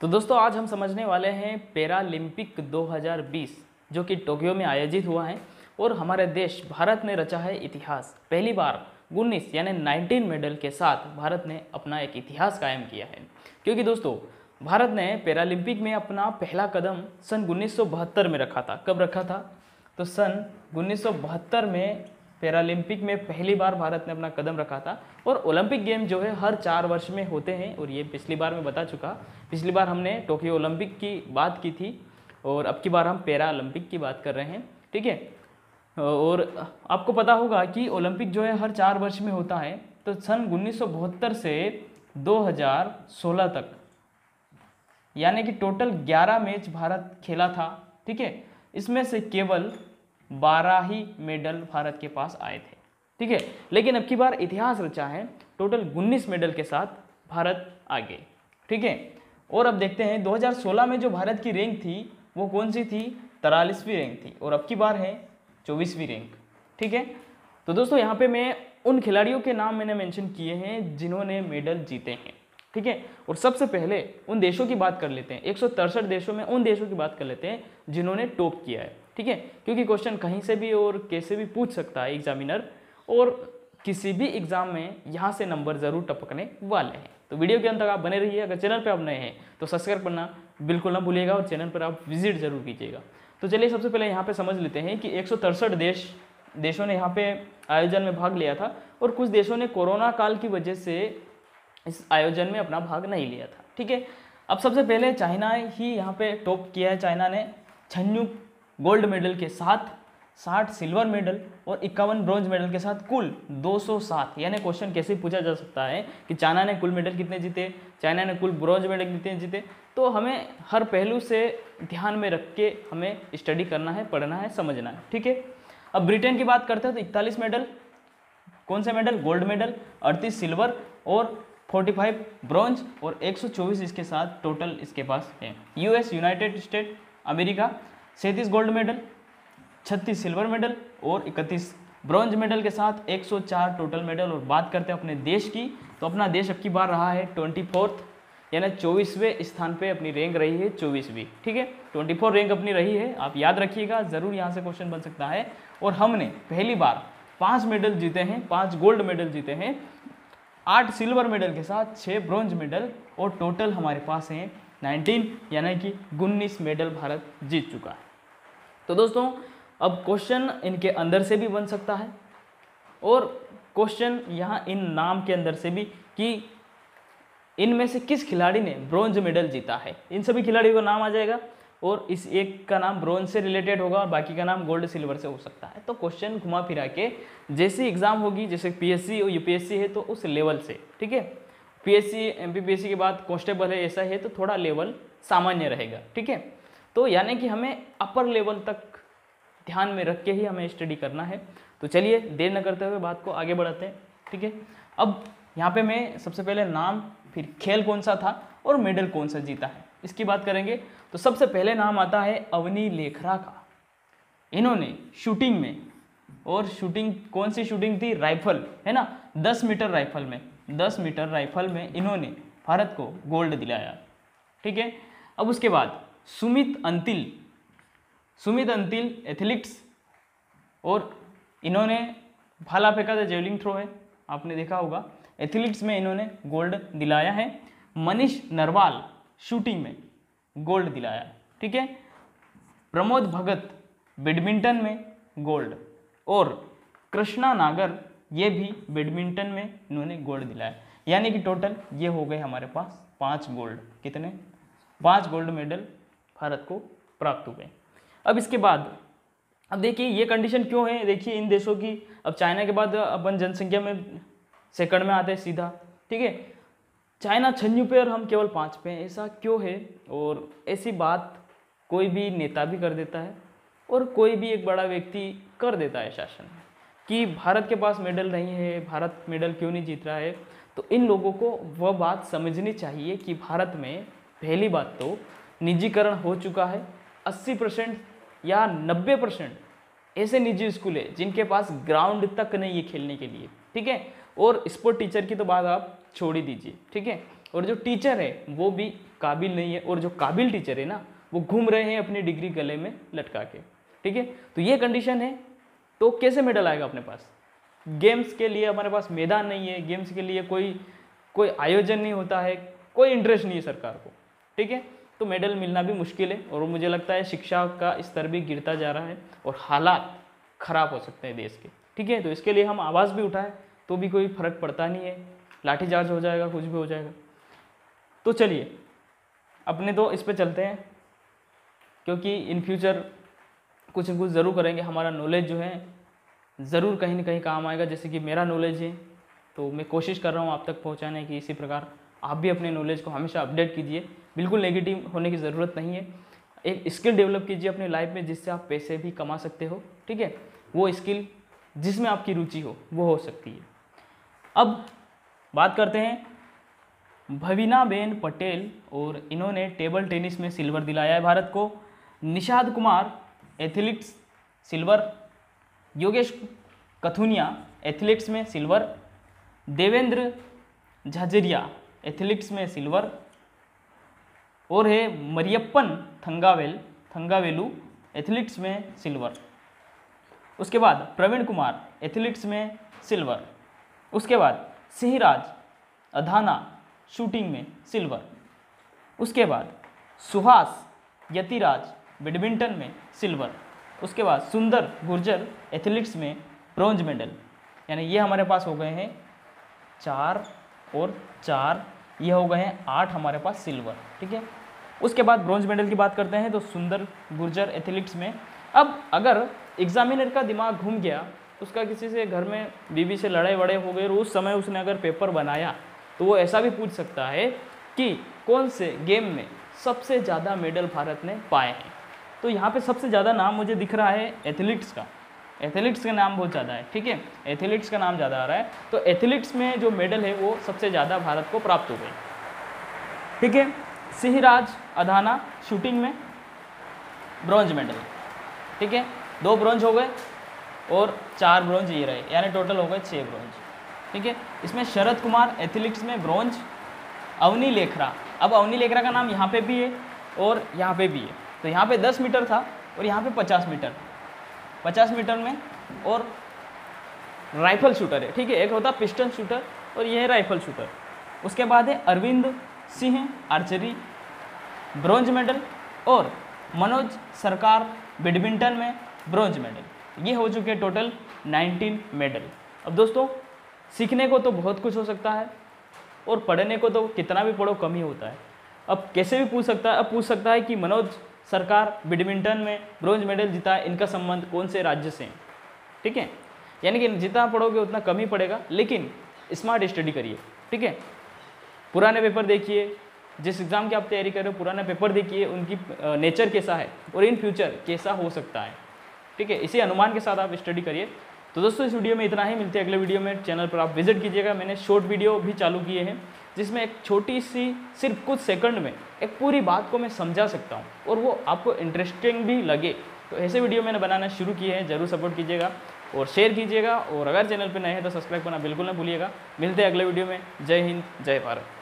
तो दोस्तों, आज हम समझने वाले हैं पैरालंपिक 2020 जो कि टोक्यो में आयोजित हुआ है और हमारे देश, भारत ने रचा है इतिहास। पहली बार उन्नीस, यानी 19 मेडल के साथ भारत ने अपना एक इतिहास कायम किया है। क्योंकि दोस्तों, भारत ने पैरालंपिक में अपना पहला कदम सन उन्नीस सौ बहत्तर में रखा था। कब रखा था? तो सन उन्नीस सौ बहत्तर में पैरालंपिक में पहली बार भारत ने अपना कदम रखा था और ओलंपिक गेम जो है हर चार वर्ष में होते हैं और ये पिछली बार मैं बता चुका। पिछली बार हमने टोक्यो ओलंपिक की बात की थी और अब की बार हम पैरा ओलंपिक की बात कर रहे हैं, ठीक है? और आपको पता होगा कि ओलंपिक जो है हर चार वर्ष में होता है तो सन उन्नीस सौ बहत्तर से 2016 तक, यानी कि टोटल 11 मैच भारत खेला था, ठीक है? इसमें से केवल 12 ही मेडल भारत के पास आए थे। ठीक है? लेकिन अब की बार इतिहास रचा है, टोटल 19 मेडल के साथ भारत आगे। ठीक है? और अब देखते हैं 2016 में जो भारत की रैंक थी, वो कौन सी थी? तरालीसवीं रैंक थी। और अब की बार है, चौबीसवीं रैंक ठीक है? तो दोस्तों, यहाँ पे मैं उन खिलाड़ियों के नाम मैंने मेंशन किए हैं, जिन्होंने मेडल जीते हैं। ठीक है? और सबसे पहले उन देशों की बात कर लेते हैं। एक देशों में उन देशों की बात कर लेते हैं, जिन्होंने टॉप किया है। ठीक है? क्योंकि क्वेश्चन कहीं से भी और कैसे भी पूछ सकता है एग्जामिनर और किसी भी एग्ज़ाम में यहाँ से नंबर ज़रूर टपकने वाले हैं। तो वीडियो के अंत तक आप बने रहिए। अगर चैनल पर आप नए हैं तो सब्सक्राइब करना बिल्कुल ना भूलिएगा, और चैनल पर आप विज़िट ज़रूर कीजिएगा। तो चलिए सबसे पहले यहाँ पे समझ लेते हैं कि एक देश, देशों ने यहाँ पे आयोजन में भाग लिया था, और कुछ देशों ने कोरोना काल की वजह से इस आयोजन में अपना भाग नहीं लिया था। ठीक है? अब सबसे पहले चाइना ही यहाँ पे टॉप किया है, चाइना ने। छन्नू गोल्ड मेडल के साथ 60 सिल्वर मेडल और इक्यावन ब्रॉन्ज मेडल के साथ कुल 207 यानी क्वेश्चन कैसे पूछा जा सकता है कि चाइना ने कुल मेडल कितने जीते, चाइना ने कुल ब्रॉन्ज मेडल कितने जीते? तो हमें हर पहलू से ध्यान में रख के हमें स्टडी करना है, पढ़ना है, समझना है। ठीक है? अब ब्रिटेन की बात करते हैं तो इकतालीस मेडल, कौन से मेडल? गोल्ड मेडल अड़तीस सिल्वर और 45 ब्रॉन्ज और 124 इसके साथ टोटल इसके पास है। यूएस यूनाइटेड स्टेट अमेरिका सैंतीस गोल्ड मेडल, छत्तीस सिल्वर मेडल और इकतीस ब्रॉन्ज मेडल के साथ 104 टोटल मेडल। और बात करते हैं अपने देश की तो अपना देश अब की बार रहा है ट्वेंटी फोर्थ, यानी चौबीसवें स्थान पे अपनी रैंक रही है चौबीसवीं, ठीक है? ट्वेंटी फोर रैंक अपनी रही है, आप याद रखिएगा, ज़रूर यहाँ से क्वेश्चन बन सकता है। और हमने पहली बार पाँच मेडल जीते हैं, पाँच गोल्ड मेडल जीते हैं, आठ सिल्वर मेडल के साथ छः ब्रॉन्ज मेडल और टोटल हमारे पास हैं नाइनटीन, यानी कि उन्नीस मेडल भारत जीत चुका है। तो दोस्तों, अब क्वेश्चन इनके अंदर से भी बन सकता है और क्वेश्चन यहाँ इन नाम के अंदर से भी कि इनमें से किस खिलाड़ी ने ब्रॉन्ज मेडल जीता है? इन सभी खिलाड़ियों का नाम आ जाएगा और इस एक का नाम ब्रॉन्ज से रिलेटेड होगा और बाकी का नाम गोल्ड सिल्वर से हो सकता है। तो क्वेश्चन घुमा फिरा के, जैसी एग्ज़ाम होगी, जैसे पीएससी और यूपीएससी है तो उस लेवल से, ठीक है? पीएससी एमपीपीएससी के बाद कॉन्स्टेबल है, ऐसा है तो थोड़ा लेवल सामान्य रहेगा, ठीक है? तो यानी कि हमें अपर लेवल तक ध्यान में रख के ही हमें स्टडी करना है। तो चलिए, देर न करते हुए बात को आगे बढ़ाते हैं, ठीक है? अब यहाँ पे मैं सबसे पहले नाम, फिर खेल कौन सा था और मेडल कौन सा जीता है, इसकी बात करेंगे। तो सबसे पहले नाम आता है अवनी लेखरा का। इन्होंने शूटिंग में, और शूटिंग कौन सी शूटिंग थी? राइफल है ना? 10 मीटर राइफल में 10 मीटर राइफल में इन्होंने भारत को गोल्ड दिलाया, ठीक है? अब उसके बाद सुमित अंतिल। सुमित अंतिल एथलीट्स और इन्होंने भाला फेंका था जेवलिंग थ्रो है आपने देखा होगा। एथलीट्स में इन्होंने गोल्ड दिलाया है। मनीष नरवाल शूटिंग में गोल्ड दिलाया। ठीक है? प्रमोद भगत बैडमिंटन में गोल्ड और कृष्णा नागर, ये भी बैडमिंटन में इन्होंने गोल्ड दिलाया। यानी कि टोटल ये हो गए हमारे पास पाँच गोल्ड कितने? पाँच गोल्ड मेडल भारत को प्राप्त हुए। अब इसके बाद, अब देखिए ये कंडीशन क्यों है? देखिए इन देशों की, अब चाइना के बाद अपन जनसंख्या में सेकंड में आते हैं सीधा, ठीक है? चाइना छन्नू पे और हम केवल पाँच पे हैं, ऐसा क्यों है? और ऐसी बात कोई भी नेता भी कर देता है और कोई भी एक बड़ा व्यक्ति कर देता है शासन। कि भारत के पास मेडल नहीं है, भारत मेडल क्यों नहीं जीत रहा है? तो इन लोगों को वह बात समझनी चाहिए कि भारत में पहली बात तो निजीकरण हो चुका है। 80 परसेंट या 90 परसेंट ऐसे निजी स्कूल है जिनके पास ग्राउंड तक नहीं है खेलने के लिए, ठीक है? और स्पोर्ट टीचर की तो बात आप छोड़ ही दीजिए, ठीक है? और जो टीचर है, वो भी काबिल नहीं है। और जो काबिल टीचर है ना, वो घूम रहे हैं अपनी डिग्री गले में लटका के, ठीक है? तो ये कंडीशन है। तो कैसे मेडल आएगा अपने पास? गेम्स के लिए हमारे पास मैदान नहीं है, गेम्स के लिए कोई कोई आयोजन नहीं होता है, कोई इंटरेस्ट नहीं है सरकार को, ठीक है? तो मेडल मिलना भी मुश्किल है और मुझे लगता है शिक्षा का स्तर भी गिरता जा रहा है और हालात खराब हो सकते हैं देश के। ठीक है तो इसके लिए हम आवाज़ भी उठाएँ तो भी कोई फ़र्क पड़ता नहीं है। लाठीचार्ज हो जाएगा, कुछ भी हो जाएगा। तो चलिए, अपने तो इस पर चलते हैं, क्योंकि इन फ्यूचर कुछ कुछ ज़रूर करेंगे। हमारा नॉलेज जो है, ज़रूर कहीं ना कहीं काम आएगा। जैसे कि मेरा नॉलेज है तो मैं कोशिश कर रहा हूँ आप तक पहुँचाने की इसी प्रकार। आप भी अपने नॉलेज को हमेशा अपडेट कीजिए। बिल्कुल नेगेटिव होने की ज़रूरत नहीं है। एक स्किल डेवलप कीजिए अपनी लाइफ में जिससे आप पैसे भी कमा सकते हो, ठीक है? वो स्किल जिसमें आपकी रुचि हो, वो हो सकती है। अब बात करते हैं, भवीना बेन पटेल और इन्होंने टेबल टेनिस में सिल्वर दिलाया है भारत को। Nishad Kumar, athletes silver. Yogesh Kathuniya, athletes में सिल्वर। देवेंद्र झाझरिया, एथलीट्स में सिल्वर। और है मरियप्पन थंगावेल, थंगावेलू, एथलीट्स में सिल्वर। उसके बाद प्रवीण कुमार, एथलीट्स में सिल्वर। उसके बाद सिंहराज, अधाना, शूटिंग में सिल्वर। उसके बाद सुहास, यतिराज, बैडमिंटन में सिल्वर। उसके बाद सुंदर गुर्जर, एथलीट्स में ब्रॉन्ज मेडल। यानी ये हमारे पास हो गए हैं चार और चार, ये हो गए हैं आठ हमारे पास सिल्वर। ठीक है? उसके बाद ब्रॉन्ज मेडल की बात करते हैं तो सुंदर गुर्जर एथलीट्स में। अब अगर एग्जामिनर का दिमाग घूम गया उसका किसी से घर में बीवी से लड़ाई वड़े हो गए और उस समय उसने अगर पेपर बनाया तो वो ऐसा भी पूछ सकता है कि कौन से गेम में सबसे ज़्यादा मेडल भारत ने पाए हैं। तो यहाँ पे सबसे ज़्यादा नाम मुझे दिख रहा है एथलीट्स का। एथलीट्स का नाम बहुत ज़्यादा है, ठीक है? एथलीट्स का नाम ज़्यादा आ रहा है। तो एथलीट्स में जो मेडल है, वो सबसे ज़्यादा भारत को प्राप्त हो गई, ठीक है? सिंहराज, अधाना, शूटिंग में ब्रॉन्ज मेडल। ठीक है? दो ब्रॉन्ज हो गए और चार ब्रॉन्ज ये रहे, यानी टोटल हो गए छः ब्रॉन्ज। ठीक है? इसमें शरद कुमार, एथलीट्स में ब्रॉन्ज, अवनी लेखरा। अब अवनी लेखरा का नाम यहाँ पे भी है और यहाँ पे भी है। तो यहाँ पे 10 मीटर था और यहाँ पे 50 मीटर। 50 मीटर में और राइफल शूटर है। ठीक है? एक होता पिस्टन शूटर और यह है राइफल शूटर। उसके बाद है Arvind Singh, archery, bronze medal और मनोज सरकार बैडमिंटन में ब्रॉन्ज मेडल। ये हो चुके टोटल 19 मेडल। अब दोस्तों, सीखने को तो बहुत कुछ हो सकता है और पढ़ने को तो कितना भी पढ़ो कम ही होता है। अब कैसे भी पूछ सकता है, अब पूछ सकता है कि मनोज सरकार बैडमिंटन में ब्रॉन्ज मेडल जीता है इनका संबंध कौन से राज्य से है? ठीक है? यानी कि जितना पढ़ोगे उतना कम ही पड़ेगा, लेकिन स्मार्ट स्टडी करिए। ठीक है? पुराने पेपर देखिए, जिस एग्ज़ाम की आप तैयारी कर रहे हो, पुराना पेपर देखिए, उनकी नेचर कैसा है और इन फ्यूचर कैसा हो सकता है। ठीक है, इसी अनुमान के साथ आप स्टडी करिए। तो दोस्तों, इस वीडियो में इतना ही। मिलते हैं अगले वीडियो में। चैनल पर आप विज़िट कीजिएगा। मैंने शॉर्ट वीडियो भी चालू किए हैं, जिसमें एक छोटी सी सिर्फ़ कुछ सेकंड में एक पूरी बात को मैं समझा सकता हूँ और वो आपको इंटरेस्टिंग भी लगे। तो ऐसे वीडियो मैंने बनाना शुरू किए हैं। ज़रूर सपोर्ट कीजिएगा और शेयर कीजिएगा। और अगर चैनल पर नए हैं तो सब्सक्राइब करना बिल्कुल ना भूलिएगा। मिलते हैं अगले वीडियो में। जय हिंद, जय भारत।